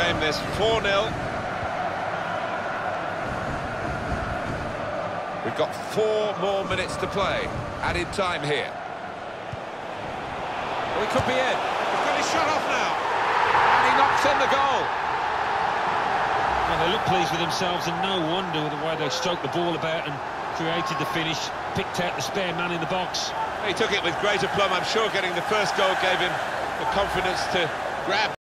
game, this 4-0. We've got four more minutes to play. Added time here. Well, could be in. He's got his shot off now. And he knocks in the goal. Well, they look pleased with themselves, and no wonder with the way they stroked the ball about and created the finish, picked out the spare man in the box. He took it with great aplomb. I'm sure getting the first goal gave him the confidence to grab